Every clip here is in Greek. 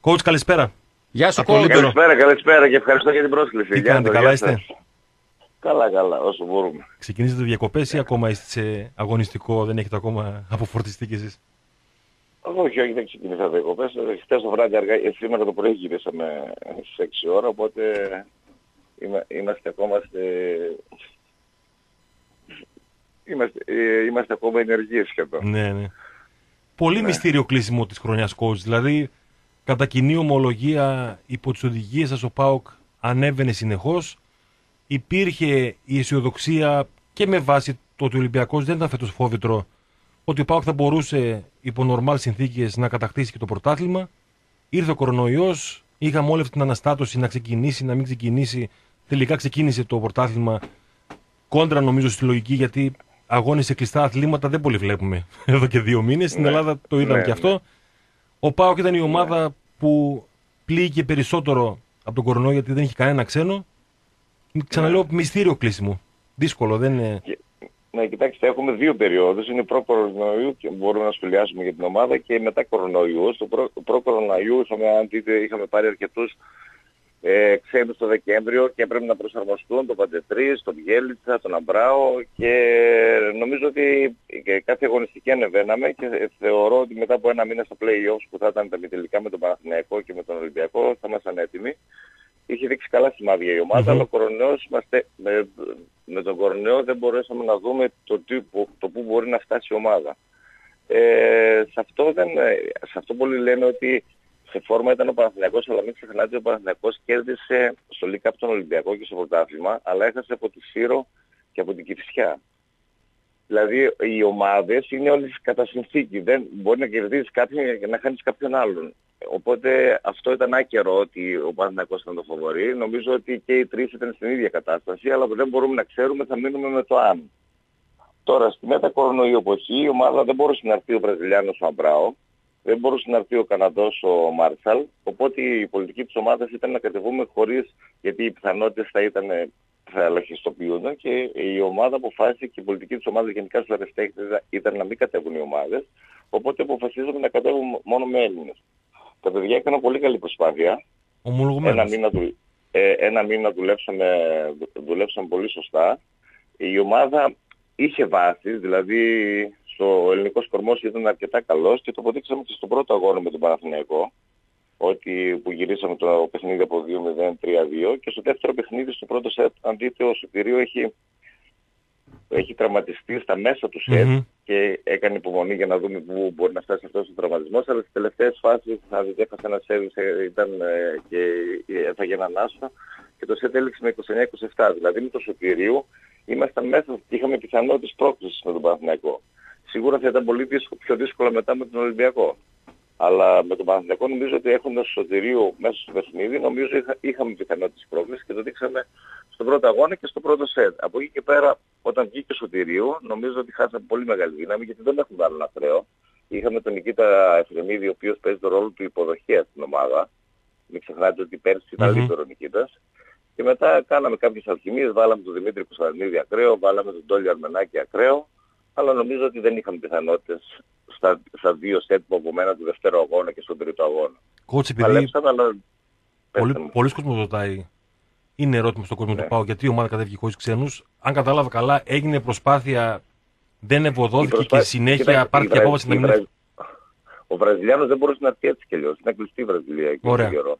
Coach, καλησπέρα. Γεια σου, Από coach. Λίμπερο. Καλησπέρα, καλησπέρα και ευχαριστώ για την πρόσκληση. Τι Γεια κάνετε, σας, καλά γεια είστε; σας. Καλά, καλά, όσο μπορούμε. Ξεκινήσατε διακοπές ή ακόμα είστε σε αγωνιστικό, δεν έχετε ακόμα αποφορτιστεί κι εσείς; Όχι, όχι, δεν ξεκίνησα διακοπές. Ε, Χθες το βράδυ αργά, ε, σήμερα το πρωί γυρίσαμε στις 6 ώρα, οπότε είμα- είμαστε ακόμα σε... Είμαστε, ε, είμαστε ακόμα ενεργοί σχεδόν. Ναι, ναι. Πολύ Ναι. μυστήριο κλείσιμο της χρονιάς coach. Δηλαδή, κατά κοινή ομολογία υπό τις οδηγίες σας ο ΠΑΟΚ ανέβαινε συνεχώς. Υπήρχε η αισιοδοξία και με βάση το ότι ο Ολυμπιακός δεν ήταν φέτος φόβητρο ότι ο ΠΑΟΚ θα μπορούσε υπό νορμάλ συνθήκες να κατακτήσει και το πρωτάθλημα. Ήρθε ο κορονοϊός, είχαμε όλη αυτή την αναστάτωση να ξεκινήσει, να μην ξεκινήσει. Τελικά ξεκίνησε το πρωτάθλημα κόντρα νομίζω στη λογική γιατί αγώνες σε κλειστά αθλήματα δεν πολύ βλέπουμε εδώ και δύο μήνες. Στην Ναι. Ελλάδα το είδαμε Ναι, και αυτό. ναι. Ο Πάοκ ήταν η ομάδα που πλήγηκε περισσότερο από τον κορονοϊό γιατί δεν είχε κανένα ξένο. Ξαναλέω μυστήριο κλείσιμο. Δύσκολο, δεν είναι. Ναι, κοιτάξτε, έχουμε δύο περιόδους. Είναι προ-κορονοϊού και μπορούμε να σχολιάσουμε για την ομάδα και μετά κορονοϊού. Στο προ- προ-κορονοϊού είχαμε, αν δείτε, είχαμε πάρει αρκετούς ε, ξένους το Δεκέμβριο και έπρεπε να προσαρμοστούν τον Παντετρής, τον Μπιέλιτσα, τον Αμπράο και νομίζω ότι και κάθε αγωνιστική ανεβαίναμε και θεωρώ ότι μετά από ένα μήνα στο play-offs που θα ήταν τα μητελικά με τον Παναθηναϊκό και με τον Ολυμπιακό θα ήμασταν έτοιμοι. Είχε δείξει καλά σημάδια η ομάδα, Μμμ. αλλά ο κορονοϊός είμαστε, με, με τον κορονοϊό δεν μπορέσαμε να δούμε το, τι, που- το πού μπορεί να φτάσει η ομάδα. Ε, σε, αυτό δεν, ε, σε αυτό πολλοί λένε ότι σε φόρμα ήταν ο Παναθηναϊκός, αλλά μην ξεχνάτε ότι ο Παναθηναϊκός κέρδισε στο League Cup τον Ολυμπιακό και στο πρωτάθλημα, αλλά έχασε από τη Σύρο και από την Κηφισιά. Δηλαδή οι ομάδες είναι όλες κατά συνθήκη. Δεν μπορεί να κερδίσεις κάποιον και να χάνεις κάποιον άλλον. Οπότε αυτό ήταν άκερο ότι ο Παναθηναϊκός ήταν το φοβορή. Νομίζω ότι και οι τρεις ήταν στην ίδια κατάσταση, αλλά δεν μπορούμε να ξέρουμε, θα μείνουμε με το αν. Τώρα στη μέτα κορονοϊού εποχή η ομάδα δεν μπορούσε να έρθει ο Βραζιλιάνος ο Αμπράο, δεν μπορούσε να έρθει ο Καναδός ο Μάρσαλ, οπότε η πολιτική της ομάδας ήταν να κατεβούμε χωρίς, γιατί οι πιθανότητες θα ήταν θα ελαχιστοποιούνταν και η ομάδα αποφάσισε και η πολιτική της ομάδας γενικά στους αριστέχνες ήταν να μην κατέβουν οι ομάδες, οπότε αποφασίζουμε να κατέβουμε μόνο με Έλληνες. Τα παιδιά έκαναν πολύ καλή προσπάθεια, ένα Ομολογουμένω. μήνα, του, ε, ένα μήνα δουλέψαμε, δουλέψαμε πολύ σωστά. Η ομάδα είχε βάσεις, δηλαδή στο ελληνικό κορμός ήταν αρκετά καλός και το αποδείξαμε και στον πρώτο αγώνα με τον Παναθηναϊκό ότι που γυρίσαμε το παιχνίδι από 2-0-3-2 και στο δεύτερο παιχνίδι στο πρώτο σετ αν δείτε ο Σωτηρίου έχει, έχει τραυματιστεί στα μέσα του σετ Μμμ. και έκανε υπομονή για να δούμε πού μπορεί να φτάσει αυτός ο τραυματισμός αλλά στις τελευταίες φάσεις θα δείτε έχασε ένα σερβις ε, ήταν ε, και έφαγε έναν άσο και το σετ έληξε με 29-27 δηλαδή με το Σωτηρίου ήμασταν μέσα και είχαμε πιθανότητες πρόκλησης με τον Παναθηναϊκό. Σίγουρα θα ήταν πολύ δύσκολο, πιο δύσκολο μετά με τον Ολυμπιακό. Αλλά με τον Παναθηναϊκό νομίζω ότι έχοντας σωτηρίο μέσα στο παιχνίδι, νομίζω είχα, είχαμε πιθανότητες πρόκλησης και το δείξαμε στον πρώτο αγώνα και στο πρώτο σετ. Από εκεί και πέρα, όταν βγήκε σωτηρίο, νομίζω ότι χάσαμε πολύ μεγάλη δύναμη γιατί δεν έχουμε άλλο ακραίο. Είχαμε τον Νικήτα Εφρεμίδη, ο οποίος παίζει τον ρόλο του υποδοχέα στην ομάδα. Μην ξεχνάτε ότι πέρσι ήταν Μμμ. λίπερο ο Νικήτας. Και μετά κάναμε κάποιες αλχημίες, βάλαμε τον Δημήτρη Κωνσταντινίδη ακραίο, βάλαμε τον Τόλι Αρμενάκη ακραίο, αλλά νομίζω ότι δεν είχαμε πιθανότητες στα, στα δύο σετ που απομένα του δεύτερου αγώνα και στον τρίτο αγώνα. Coach, επειδή Παλέψαμε, αλλά... πολλοί, πέστε μου. πολλοί κόσμος ρωτάει, είναι ερώτημα στον κόσμο Ναι. του Πάου γιατί η ομάδα κατέβηκε χωρίς ξένους. Αν κατάλαβα καλά, έγινε προσπάθεια, δεν ευωδόθηκε Η και προσπά- συνέχεια Κοιτάξτε, υπάρχει η και Βραζ- απόφαση να η μην Βραζ- Ο Βραζιλιάνος δεν μπορούσε να έρθει έτσι κι αλλιώς. Είναι κλειστή η Βραζιλία εκεί Ωραία. τον καιρό.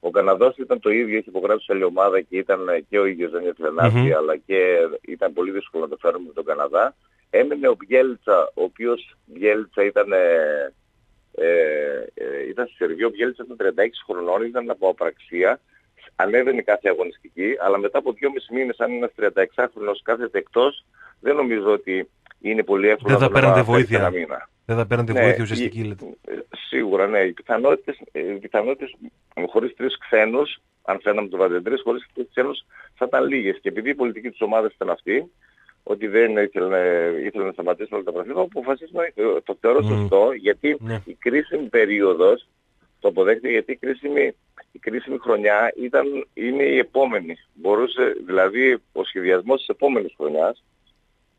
Ο Καναδός ήταν το ίδιο, είχε υπογράψει άλλη ομάδα και ήταν ε, και ο ίδιος δεν ήθελε να έρθει, Μμμ. αλλά και ήταν πολύ δύσκολο να το φέρουμε με τον Καναδά. Έμεινε ο Μπιέλτσα, ο οποίος Μπιέλτσα ήταν, ε, ε, ε, ήταν στη Σερβία, ο Μπιέλτσα ήταν 36 χρονών, ήταν από απραξία, ανέβαινε κάθε αγωνιστική, αλλά μετά από 2,5 μήνες αν ένας 36χρονος κάθεται εκτός, δεν νομίζω ότι είναι πολύ εύκολο Δεν θα να τον παίρνετε αναφέρει βοήθεια. ένα μήνα. Δεν θα παίρνετε Ναι, βοήθεια η- ουσιαστική, λέτε. ε, Σίγουρα, ναι. Οι πιθανότητες, ε, οι πιθανότητες ε, χωρίς τρεις ξένους, αν φέρναμε τον Βαντεντρής, χωρίς τρεις ξένους θα ήταν λίγες. Και επειδή η πολιτική της ομάδας ήταν αυτή, ότι δεν ήθελε, ήθελε να σταματήσουν όλα τα προβλήματα, αποφασίσαμε, ε, το θεωρώ Μμ. σωστό, γιατί Ναι. η κρίσιμη περίοδος, το αποδέχεται γιατί η κρίσιμη, η κρίσιμη χρονιά ήταν, είναι η επόμενη. Μπορούσε, δηλαδή, ο σχεδιασμός της επόμενης χρονιάς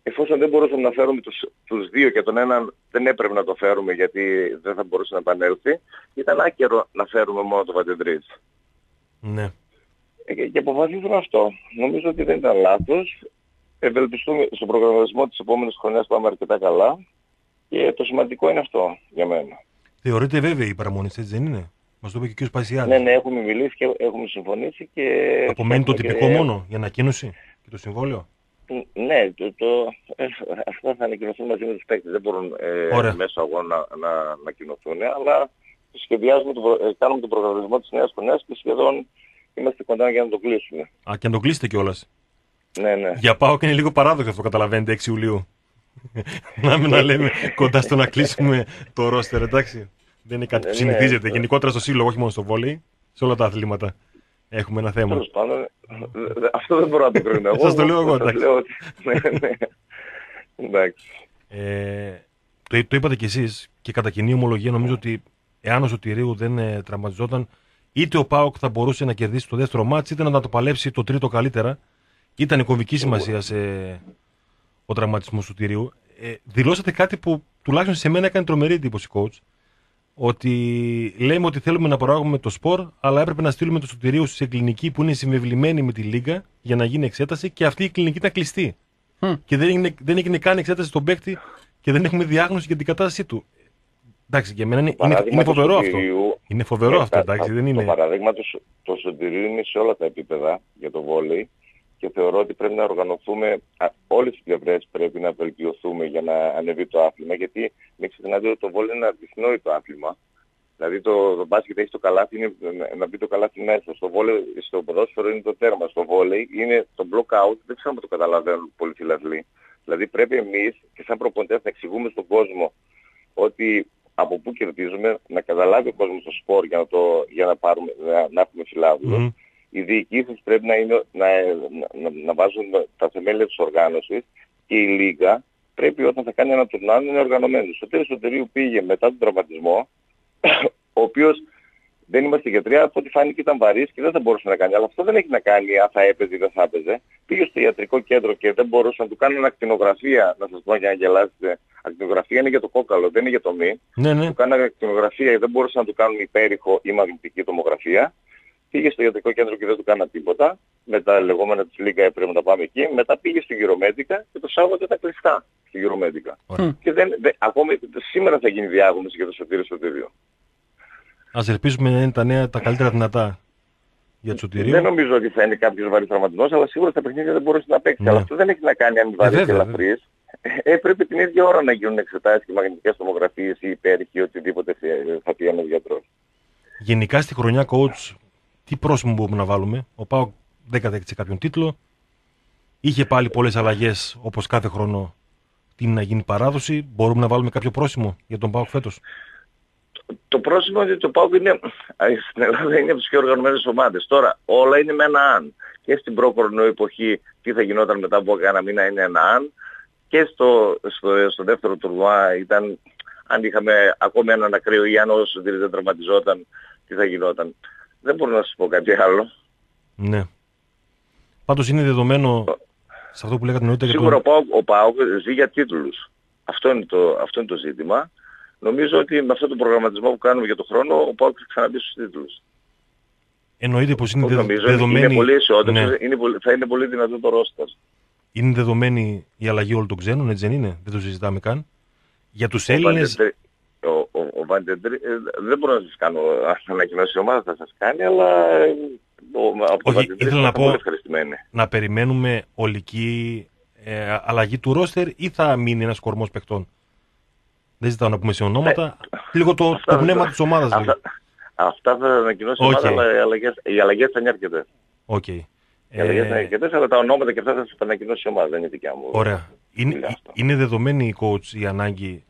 εφόσον δεν μπορούσαμε να φέρουμε τους, τους δύο και τον έναν δεν έπρεπε να το φέρουμε γιατί δεν θα μπορούσε να επανέλθει, ήταν άκερο να φέρουμε μόνο το Βαντεντρίτς. Ναι. Ε, Και, και αποφασίσαμε αυτό. Νομίζω ότι δεν ήταν λάθος. Ευελπιστούμε στον προγραμματισμό της επόμενης χρονιάς πάμε αρκετά καλά. Και το σημαντικό είναι αυτό για μένα. Θεωρείται βέβαιη η παραμονή, έτσι δεν είναι; Μας το είπε και ο κ. Πασιάδης. Ναι, ναι, έχουμε μιλήσει και έχουμε συμφωνήσει και... Απομένει το και- τυπικό μόνο για ανακοίνωση και το συμβόλαιο; Ναι, το, το, ε, αυτά θα ανακοινωθούν μαζί με τους παίκτες. Δεν μπορούν ε, Ωραία. μέσα αγώνα να, να ανακοινωθούν, αλλά σχεδιάζουμε, το, προ- ε, κάνουμε τον προγραμματισμό της νέας χρονιάς και σχεδόν είμαστε κοντά για να το κλείσουμε. Α, και να το κλείσετε κιόλας. Ναι, ναι. Για πάω και είναι λίγο παράδοξο αυτό, καταλαβαίνετε, 6 Ιουλίου. να μην να λέμε κοντά στο να κλείσουμε το ρόστερ, εντάξει. Δεν είναι κάτι που Ναι, συνηθίζεται. ναι. Γενικότερα στο σύλλογο, όχι μόνο στο βόλεϊ, σε όλα τα αθλήματα. Έχουμε ένα θέμα. Τέλος πάντων, δε- δε- αυτό δεν μπορώ να το κρίνω εγώ. Σας το λέω εγώ, Σας εντάξει. λέω ότι- ναι, ναι. Εντάξει. Ε, το, το είπατε κι εσείς και κατά κοινή ομολογία νομίζω ότι εάν ο Σωτηρίου δεν ε, τραυματιζόταν, είτε ο Πάοκ θα μπορούσε να κερδίσει το δεύτερο μάτς, είτε να το παλέψει το τρίτο καλύτερα. Ήταν η κομβική σημασία σε ο τραυματισμός του Σωτηρίου. Ε, δηλώσατε κάτι που τουλάχιστον σε μένα έκανε τρομερή εντύπωση, coach. Ότι λέμε ότι θέλουμε να προάγουμε το σπορ, αλλά έπρεπε να στείλουμε το Σωτηρίου σε κλινική που είναι συμβεβλημένη με τη Λίγκα για να γίνει εξέταση και αυτή η κλινική ήταν κλειστή. Μμ. Και δεν έγινε, δεν έγινε καν εξέταση στον παίκτη και δεν έχουμε διάγνωση για την κατάστασή του. Εντάξει, για μένα είναι, είναι, Παράδειγμα είναι του φοβερό αυτό. Σωτηρίου, Είναι φοβερό ε, αυτό, τα- εντάξει, τα- δεν είναι. Το παραδείγμα του, Σ- του Σωτηρίου είναι σε όλα τα επίπεδα για το βόλεϊ και θεωρώ ότι πρέπει να οργανωθούμε, α, όλες οι πλευρές πρέπει να βελτιωθούμε για να ανεβεί το άθλημα γιατί μην ξεχνάτε ότι το βόλεϊ είναι ένα δυσνόητο άθλημα. Δηλαδή το, το μπάσκετ έχει το καλάθι, είναι να- να μπει το καλάθι μέσα. Στο, βόλεϊ, στο ποδόσφαιρο είναι το τέρμα. Στο βόλεϊ είναι το block out, δεν ξέρω αν το καταλαβαίνουν πολλοί φιλαθλοί. Δηλαδή πρέπει εμείς και σαν προποντές να εξηγούμε στον κόσμο ότι από πού κερδίζουμε, να καταλάβει ο κόσμος το σπορ για να, το, για να, πάρουμε, να, να έχουμε φιλάθλους. Μμμ. Οι διοικήσεις πρέπει να, είναι, να, να, να βάζουν τα θεμέλια της οργάνωσης και η Λίγα πρέπει όταν θα κάνει ένα τουρνά να είναι οργανωμένη. Στο τέλος του εταιρείου πήγε μετά τον τραυματισμό, ο οποίος δεν είμαστε γιατροί, από ό,τι φάνηκε ήταν βαρύς και δεν θα μπορούσε να κάνει. Αλλά αυτό δεν έχει να κάνει αν θα έπαιζε ή δεν θα έπαιζε. Πήγε στο ιατρικό κέντρο και δεν μπορούσε να του κάνουν ακτινογραφία, να σας πω για να γελάσετε. Ακτινογραφία είναι για το κόκαλο, δεν είναι για το μη. Ναι, ναι. Του κάνανε ακτινογραφία, δεν μπορούσαν να του κάνουν υπέρηχο ή μαγνητική τομογραφία. Πήγε στο ιατρικό κέντρο και δεν του κάναν τίποτα. Με τα λεγόμενα της Λίγκα έπρεπε να τα πάμε εκεί. Μετά πήγε στο Γυρομέντικα και το Σάββατο ήταν κλειστά στο Γυρομέντικα. Ωραία. Και δεν, δεν, ακόμη σήμερα θα γίνει διάγνωση για το Σωτήριο Σωτήριο. Α ελπίζουμε να είναι τα νέα τα καλύτερα δυνατά για το Δεν Σωτηρίο. νομίζω ότι θα είναι κάποιος βαρύς τραυματισμός, αλλά σίγουρα στα παιχνίδια δεν μπορούσε να παίξει. Ναι. Αλλά αυτό δεν έχει να κάνει αν είναι βαρύς και βέβαια, ελαφρύς. Ε, πρέπει την ίδια ώρα να γίνουν εξετάσεις και μαγνητικές τομογραφίες ή υπέρηχοι ή οτιδήποτε θε- θα πει ένας γιατρός. Γενικά στη χρονιά, coach, τι πρόσημο μπορούμε να βάλουμε. Ο Πάοκ δεν κατέκτησε κάποιον τίτλο. Είχε πάλι πολλές αλλαγές όπως κάθε χρόνο. Τι είναι να γίνει παράδοση. Μπορούμε να βάλουμε κάποιο πρόσημο για τον Πάοκ φέτος; Το πρόσημο είναι ότι το ΠΑΟΚ είναι, α, στην Ελλάδα είναι από τις πιο οργανωμένες ομάδες. Τώρα όλα είναι με ένα αν. Και στην προ-κορονοϊό εποχή τι θα γινόταν μετά από ένα μήνα είναι ένα αν. Και στο, στο, στο δεύτερο τουρνουά ήταν αν είχαμε ακόμη έναν ακραίο ή αν ο Σωτήρης δεν τραυματιζόταν τι θα γινόταν. Δεν μπορώ να σας πω κάτι άλλο. Ναι. Πάντως είναι δεδομένο σε αυτό που λέγατε νωρίτερα για Σίγουρα ο τον. ΠΑΟΚ, ο ΠΑΟΚ ζει για τίτλους. Αυτό είναι, το, αυτό είναι το ζήτημα. Νομίζω ότι με αυτόν τον προγραμματισμό που κάνουμε για τον χρόνο ο ΠΑΟΚ θα ξαναμπεί στους τίτλους. Εννοείται πως είναι Όχι, δε- νομίζω δεδομένη. είναι πολύ αισιόδοξο, Ναι. είναι πολύ- θα είναι πολύ δυνατό το ρόστερ. Είναι δεδομένη η αλλαγή όλων των ξένων, έτσι δεν είναι; Δεν το συζητάμε καν. Για τους Ο Έλληνε. Βαντεντρί- Ο, ο, ο Βαντεντρί- ε, δεν μπορώ να σας κάνω ανακοινώσει η ομάδα θα σας κάνει, αλλά ε, ο, από τον Όχι, Βαντεντρί ήθελα να είμαστε πω- πολύ ευχαριστημένοι. να περιμένουμε ολική ε, αλλαγή του ρόστερ ή θα μείνει ένας κορμός παιχτών; Δεν ζητάω να πούμε σε ονόματα. λίγο το, Ε, Αυτά το δεν- πνεύμα της ομάδας. Αυτά, αυτά θα ανακοινώσει η Οκ. ομάδα, αλλά οι αλλαγές, οι αλλαγές θα είναι αρκετές. Οκ. Οι αλλαγές θα είναι Ε, αρκετές, αλλά τα ονόματα και αυτά θα σας τα ανακοινώσει η ομάδα, δεν είναι δικιά μου. ωραία. Είναι, δουλειά αυτό. είναι δεδομένη η coach η ανάγκη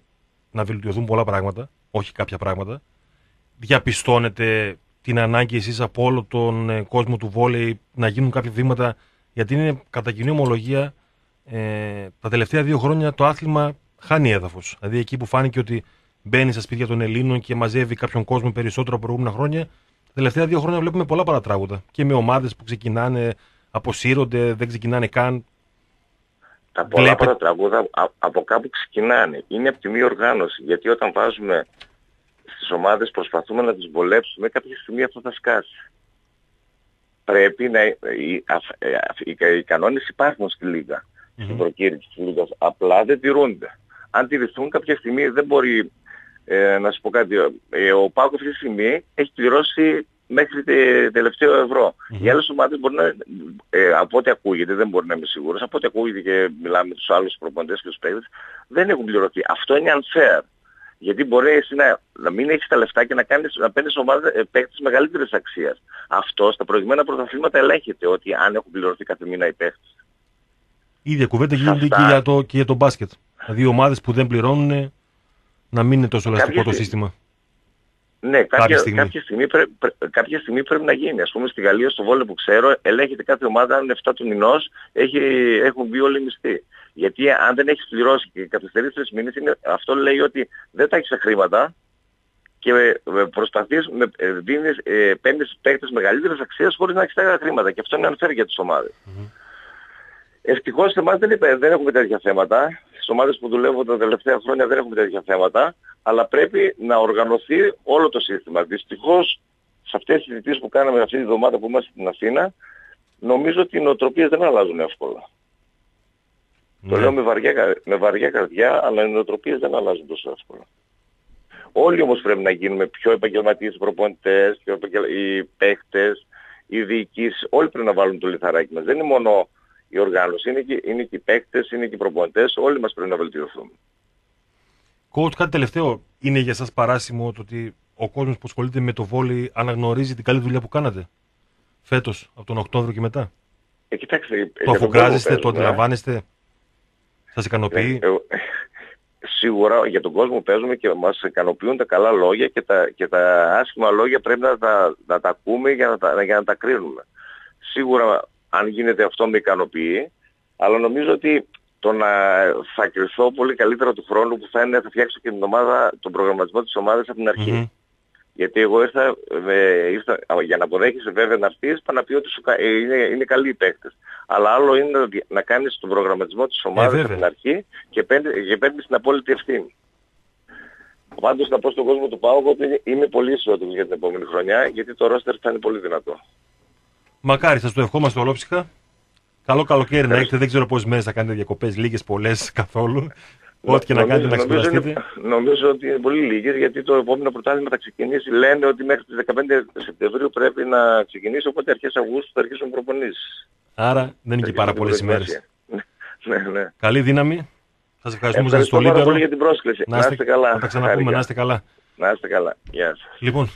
να βελτιωθούν πολλά πράγματα, όχι κάποια πράγματα. Διαπιστώνετε την ανάγκη εσείς από όλο τον ε, κόσμο του βόλεϊ να γίνουν κάποια βήματα, γιατί είναι κατά κοινή ομολογία ε, τα τελευταία δύο χρόνια το άθλημα χάνει έδαφος. Δηλαδή εκεί που φάνηκε ότι μπαίνει στα σπίτια των Ελλήνων και μαζεύει κάποιον κόσμο περισσότερο από προηγούμενα χρόνια, τα τελευταία δύο χρόνια βλέπουμε πολλά παρατράγουδα. Και με ομάδες που ξεκινάνε, αποσύρονται, δεν ξεκινάνε καν. Τα πολλά από τα τραγούδα από κάπου ξεκινάνε. Είναι από τη μία οργάνωση. Γιατί όταν βάζουμε στις ομάδες προσπαθούμε να τις βολέψουμε, κάποια στιγμή αυτό θα σκάσει. Πρέπει να... Οι, οι, οι κανόνες υπάρχουν στη Λίγα, mm-hmm. στην προκήρυξη της Λίγας. Απλά δεν τηρούνται. Αν τηρηθούν κάποια στιγμή δεν μπορεί ε, να σου πω κάτι. Ε, ο Πάκος αυτή τη στιγμή έχει πληρώσει μέχρι το τελευταίο ευρώ. Mm-hmm. Οι άλλες ομάδες μπορεί να, ε, από ό,τι ακούγεται, δεν μπορεί να είμαι σίγουρος, από ό,τι ακούγεται και μιλάμε με τους άλλους προποντές και τους παίκτες, δεν έχουν πληρωθεί. Αυτό είναι unfair. Γιατί μπορεί εσύ να, να μην έχεις τα λεφτά και να, κάνεις, να παίρνεις ομάδα ε, παίκτες μεγαλύτερης αξίας. Αυτό στα προηγούμενα πρωταθλήματα ελέγχεται ότι αν έχουν πληρωθεί κάθε μήνα οι παίκτες. Η ίδια κουβέντα γίνεται και για το, και για το μπάσκετ. Δηλαδή ομάδες που δεν πληρώνουν να μην είναι τόσο ελαστικό το σύστημα. Ναι, κάποια, στιγμή. Κάποια, στιγμή πρέ, πρέ, κάποια στιγμή πρέπει να γίνει. Ας πούμε στη Γαλλία, στο βόλιο που ξέρω, ελέγχεται κάθε ομάδα αν είναι 7 του μηνός, έχει, έχουν μπει όλοι οι μισθοί. Γιατί αν δεν έχεις πληρώσει και καθυστερείς τρεις μήνες, είναι, αυτό λέει ότι δεν τα έχεις τα χρήματα και ε, προσπαθείς, με, ε, δίνεις, ε, παίρνεις παίκτες μεγαλύτερες αξίες χωρίς να έχεις τα χρήματα. Και αυτό είναι ανφέρει για τις ομάδες. Mm-hmm. Ευτυχώς εμάς δεν, δεν έχουμε τέτοια θέματα. Στις ομάδες που δουλεύω τα τελευταία χρόνια δεν έχουμε τέτοια θέματα, αλλά πρέπει να οργανωθεί όλο το σύστημα. Δυστυχώς, σε αυτές τις συζητήσεις που κάναμε αυτή τη εβδομάδα που είμαστε στην Αθήνα, νομίζω ότι οι νοοτροπίες δεν αλλάζουν εύκολα. Το ναι. λέω με βαριά, με βαριά καρδιά, αλλά οι νοοτροπίες δεν αλλάζουν τόσο εύκολα. Όλοι όμως πρέπει να γίνουμε πιο επαγγελματίες προπονητές, πιο επαγγελ... οι παίχτες, οι διοικήσεις, όλοι πρέπει να βάλουν το λιθαράκι μας. Δεν είναι μόνο η οργάνωση, είναι και, είναι και οι παίκτες, είναι και οι προπονητές, όλοι μας πρέπει να βελτιωθούμε. Coach, κάτι τελευταίο. Είναι για σας παράσημο το ότι ο κόσμος που ασχολείται με το βόλι αναγνωρίζει την καλή δουλειά που κάνατε φέτος, από τον Οκτώβριο και μετά. Ε, κοιτάξτε, το αφουγκράζεστε, το αντιλαμβάνεστε, σας ικανοποιεί; Ε, ε, σίγουρα για τον κόσμο παίζουμε και μας ικανοποιούν τα καλά λόγια και τα, και τα άσχημα λόγια πρέπει να τα, να τα ακούμε για να τα, για να τα κρίνουμε. Σίγουρα αν γίνεται αυτό με ικανοποιεί, αλλά νομίζω ότι το να θα κρυθώ πολύ καλύτερα του χρόνου που θα είναι θα φτιάξω και την ομάδα, τον προγραμματισμό της ομάδας από την αρχή. Mm-hmm. Γιατί εγώ ήρθα, ε, ήρθα, για να αποδέχεσαι βέβαια να έρθεις, να πει ότι σου, ε, είναι, είναι καλοί οι παίκτες. Αλλά άλλο είναι να, να κάνεις τον προγραμματισμό της ομάδας ε, από την αρχή και παίρνεις, παίρνεις την απόλυτη ευθύνη. Πάντως να πω στον κόσμο του Πάου ότι είμαι πολύ ισότιμος για την επόμενη χρονιά γιατί το ρόστερ θα είναι πολύ δυνατό. Μακάρι, σας το ευχόμαστε ολόψυχα. Καλό καλοκαίρι να έχετε. Δεν ξέρω πόσες μέρες θα κάνετε διακοπές, λίγες, πολλές, καθόλου. Ό,τι και να κάνετε να ξεκουραστείτε. Νομίζω ότι είναι πολύ λίγες γιατί το επόμενο πρωτάθλημα θα ξεκινήσει. Λένε ότι μέχρι τις 15 Σεπτεμβρίου πρέπει να ξεκινήσει, οπότε αρχές Αυγούστου θα αρχίσουν προπονήσεις. Άρα δεν είναι και πάρα πολλές ημέρες. ναι, ναι. Καλή δύναμη. Σας ευχαριστούμε που είστε στο Λίμπερο. πολύ για την πρόσκληση. Να είστε, καλά. Θα τα ξαναπούμε. Να είστε καλά. Να είστε καλά. Γεια σας. Λοιπόν,